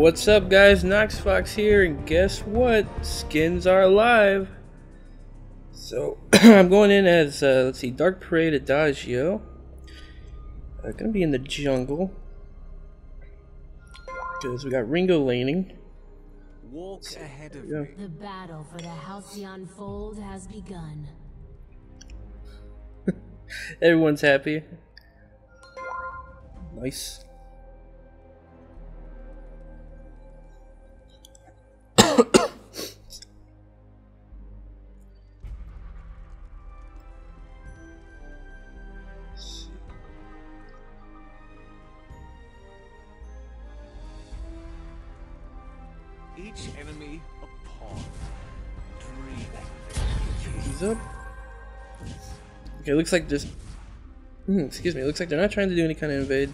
What's up guys, Noxfox here, and guess what? Skins are alive! So, I'm going in as, uh, let's see, Dark Parade Adagio. Uh, gonna be in the jungle. Because we got Ringo laning. Walk ahead of me. The battle for the Halcyon Fold has begun. Everyone's happy. Nice. Dreaming. Okay, looks like just. Hmm, excuse me. Looks like they're not trying to do any kind of invade.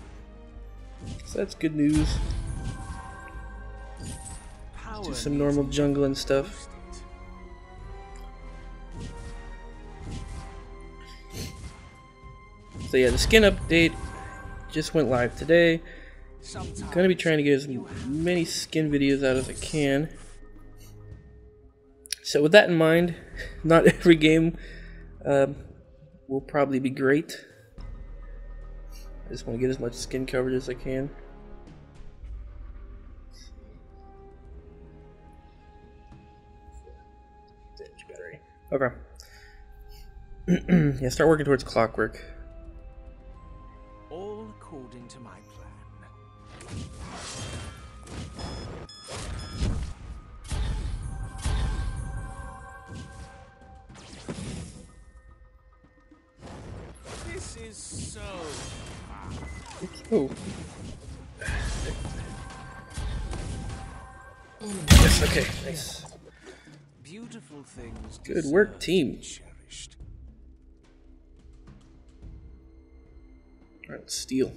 So that's good news. Do some normal jungle and stuff. So yeah, the skin update just went live today. Sometimes Gonna be trying to get as many skin videos out as I can. So with that in mind, not every game um, will probably be great. I just want to get as much skin coverage as I can. Battery. Okay. yeah, start working towards clockwork. This is so Oh, Enemy yes, okay, nice. beautiful things. Good work, team. Cherished. Alright, steal.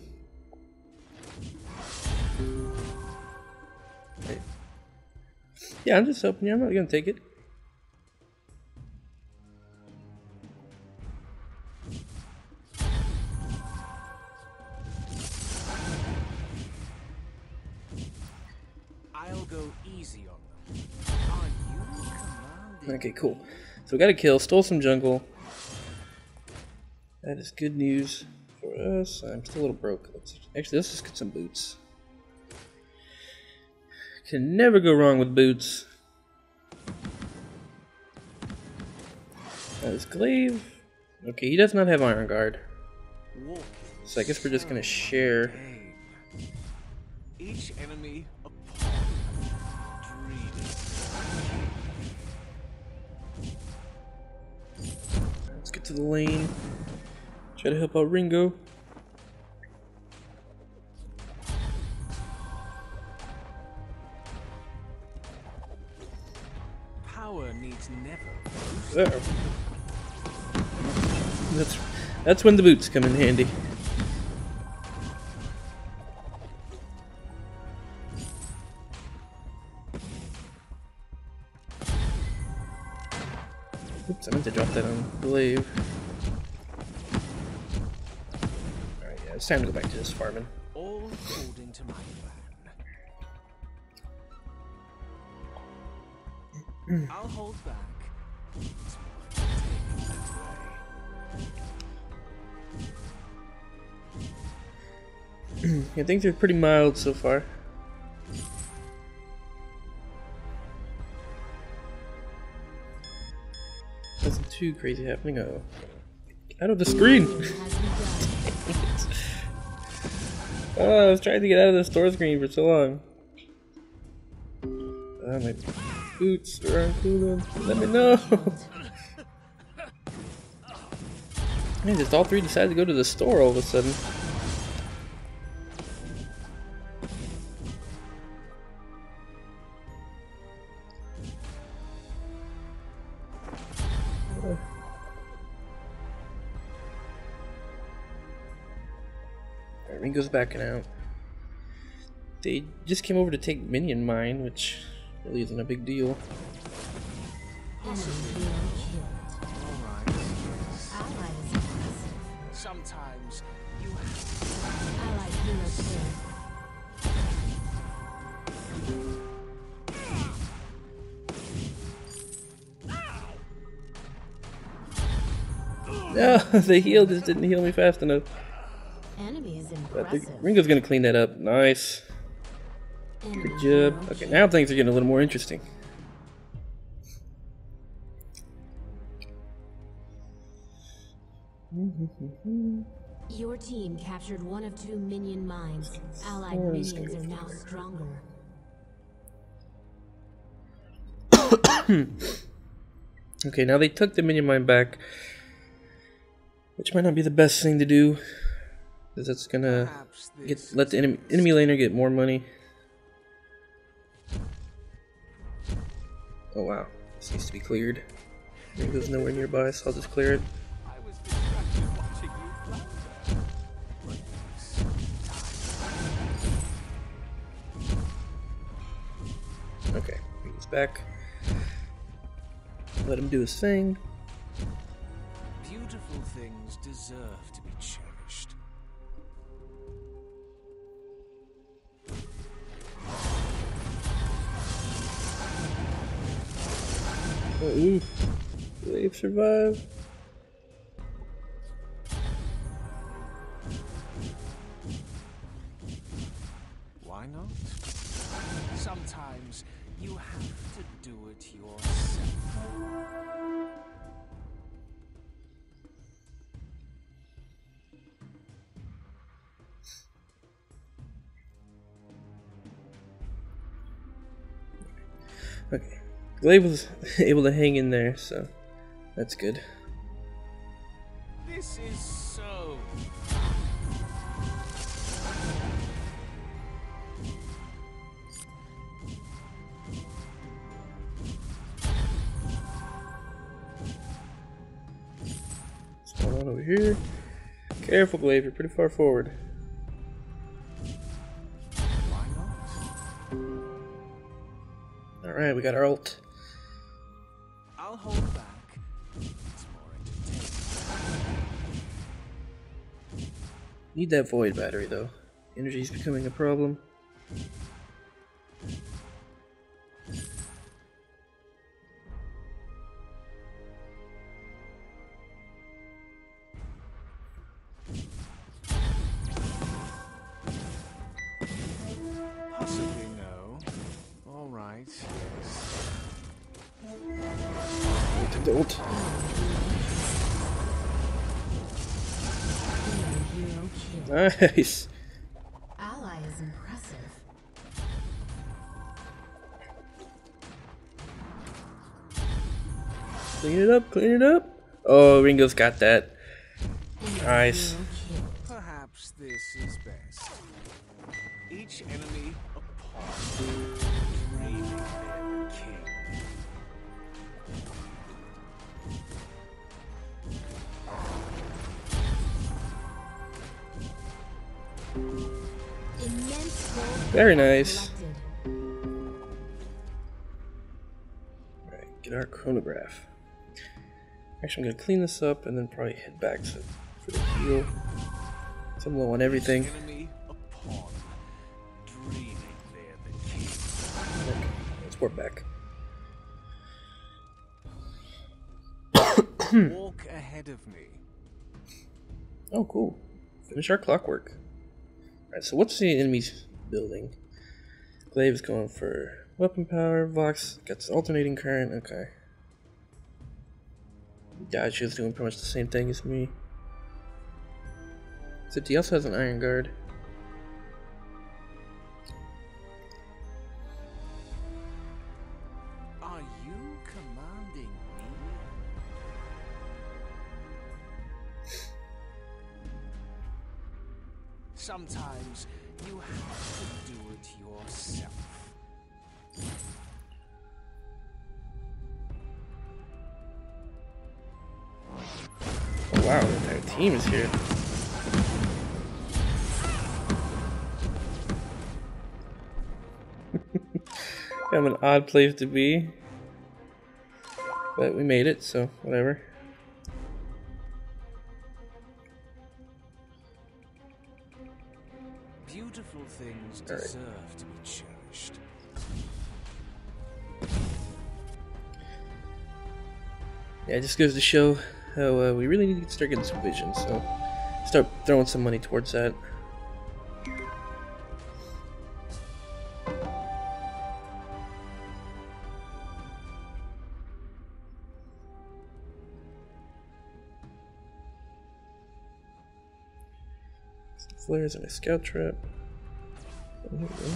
Okay. Yeah, I'm just hoping. Yeah, I'm not gonna take it. Go easy on them. Are you commanding? Okay, cool. So we got a kill, stole some jungle. That is good news for us. I'm still a little broke. Let's, actually, let's just get some boots. Can never go wrong with boots. That is Glaive. Okay, he does not have Iron Guard. So I guess we're just gonna share. Each enemy to the lane. Try to help out Ringo. Power needs never. Uh-oh. That's that's when the boots come in handy. Oops, I meant to drop that on Glaive. Alright, yeah, it's time to go back to this farming. All according to my plan. I'll hold back. It's taken that way. Yeah, things are pretty mild so far. Too crazy happening. Oh, out of the screen. Oh, I was trying to get out of the store screen for so long. Oh, my boots are on. Let me know. Man, just all three decided to go to the store all of a sudden. Everything goes back out. They just came over to take Minion Mine, which really isn't a big deal. Sometimes you No, the heal just didn't heal me fast enough. Enemy is impressive. Ringo's gonna clean that up. Nice. Good job. Mm-hmm. Okay, now things are getting a little more interesting. Mm-hmm. Your team captured one of two minion mines. Allied Oh, minions are now stronger. Okay, now they took the minion mine back, which might not be the best thing to do, because that's gonna get let the enemy, enemy laner get more money. Oh wow, this needs to be cleared. Ringo's nowhere nearby, so I'll just clear it. I was distracted watching you flounder. Okay, Ringo's back. Let him do his thing. Beautiful things deserve to be cherished. Oh, ooh. Wave survive. Why not? Sometimes you have to do it yourself. Okay. Glaive was able to hang in there, so that's good. This is so. What's going on over here? Careful, Glaive, you're pretty far forward. Why not? Alright, we got our ult. Need that void battery though. Energy's becoming a problem. Possibly no. All right. Yes. Ult. Enemy hero kill. Nice. Ally is impressive. Clean it up, clean it up. Oh, Ringo's got that. Nice. Perhaps this is best. Each enemy a Very nice. Alright, get our chronograph. Actually, I'm gonna clean this up and then probably head back to, for the heal. So I'm low on everything. Each enemy a pawn, dreaming they're the king. Okay, let's warp back. Walk ahead of me. Oh, cool. Finish our clockwork. Alright, so what's the enemy's building? Glaive is going for weapon power. Vox gets alternating current. Okay. Dodge is doing pretty much the same thing as me. Except he also has an iron guard. Team is here. of an odd place to be. But we made it, so whatever. Beautiful things right. deserve to be cherished. Yeah, it just goes to show Oh, uh, we really need to start getting some vision, so start throwing some money towards that. Some flares and a scout trap. Oh, here we go.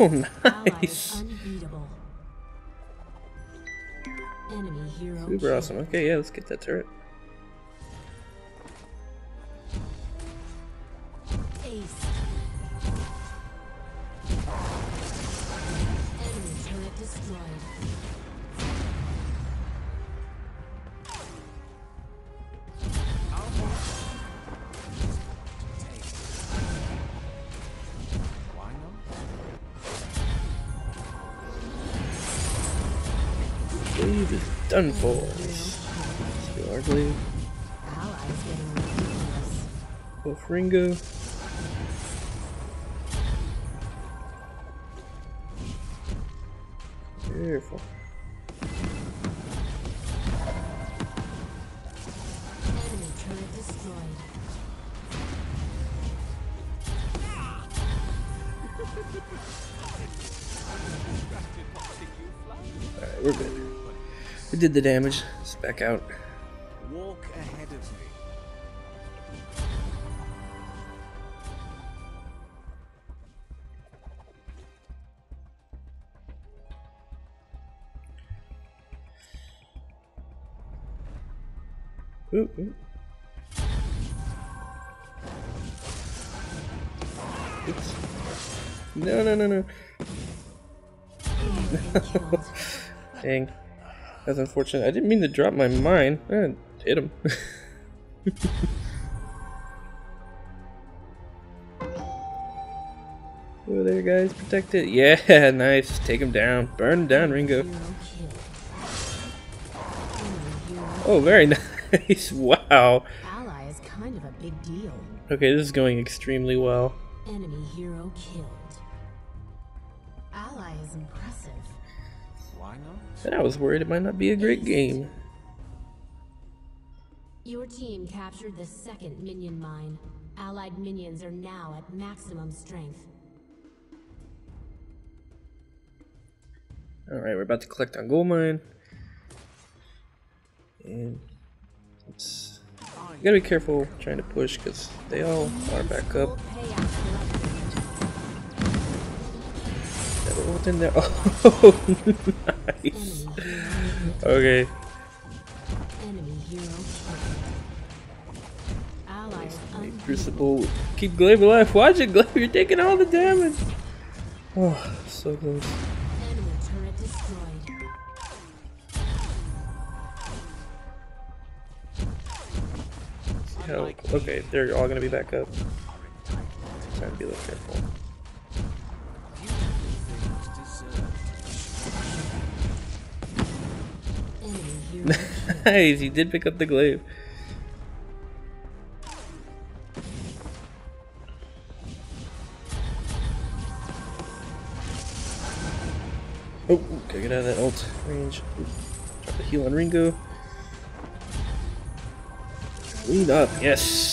Oh, nice! unbeatable. Enemy hero Super awesome. Okay, yeah, let's get that turret. Ace. Enemy turret destroyed. Glaive is done for. Hero killed. Steal Ringo. Careful. Did the damage. Let's back out. Walk ahead of me. Ooh, ooh. Oops. No, no, no, no. Dang. That's unfortunate. I didn't mean to drop my mine. I hit him. Over there, guys. Protect it. Yeah, nice. Take him down. Burn him down, Ringo. Hero killed. Enemy hero. Oh, very nice. Wow. Ally is kind of a big deal. Okay, this is going extremely well. Enemy hero killed. Ally is impressive. Why not? And I was worried it might not be a great game. Your team captured the second minion mine. Allied minions are now at maximum strength. Alright, we're about to collect on gold mine. And it's you gotta be careful trying to push because they all are back up. Ult in there. Oh, nice. Okay, Crucible. Keep Glaive alive. Watch it, Glaive. You're taking all the damage. Oh, so close. Oh, okay, they're all gonna be back up. Trying to be a little careful. Nice, he did pick up the glaive. Oh, gotta get out of that ult range. Drop the heal on Ringo. Lead up, yes.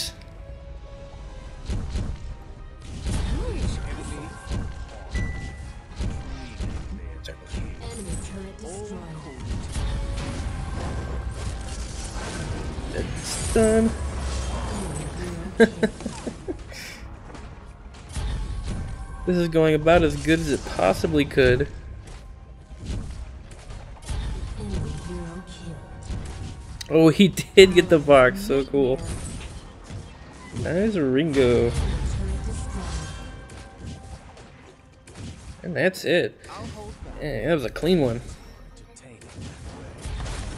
This is going about as good as it possibly could. Oh, he did get the box. So cool. Nice Ringo. And that's it. Yeah, that was a clean one.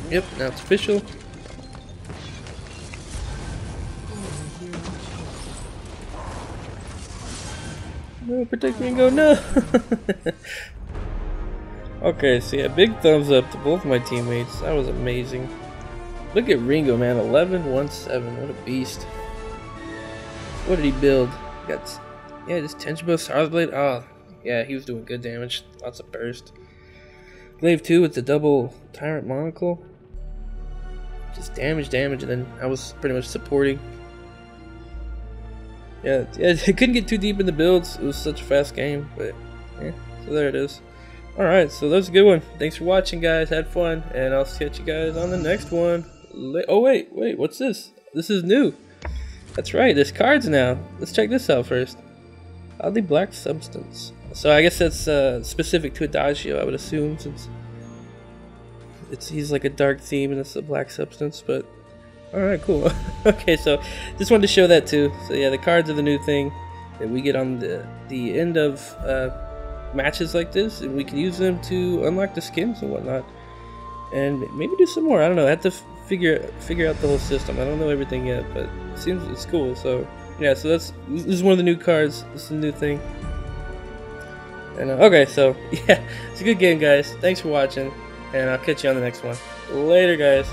Yep, now it's official. Protect Ringo, no! okay, so yeah, big thumbs up to both my teammates. That was amazing. Look at Ringo, man. 11 1 7. What a beast. What did he build? Got, yeah, just Tension Bow, Blade. Oh, yeah, he was doing good damage. Lots of burst. Glaive 2 with the double Tyrant Monocle. Just damage, damage, and then I was pretty much supporting. Yeah, yeah, I couldn't get too deep in the builds. It was such a fast game, but yeah, so there it is. Alright, so that was a good one. Thanks for watching, guys. Had fun, and I'll catch you guys on the next one. Oh, wait, wait, what's this? This is new. That's right, there's cards now. Let's check this out first. Oddly black substance. So I guess that's uh, specific to Adagio, I would assume, since it's he's like a dark theme and it's a black substance. But all right, cool. okay, so just wanted to show that too. So yeah, the cards are the new thing that we get on the the end of uh, matches like this, and we can use them to unlock the skins and whatnot, and maybe do some more. I don't know. I have to figure figure out the whole system. I don't know everything yet, but it seems it's cool. So yeah, so that's this is one of the new cards. This is a new thing. And uh, okay, so yeah, it's a good game, guys. Thanks for watching, and I'll catch you on the next one. Later, guys.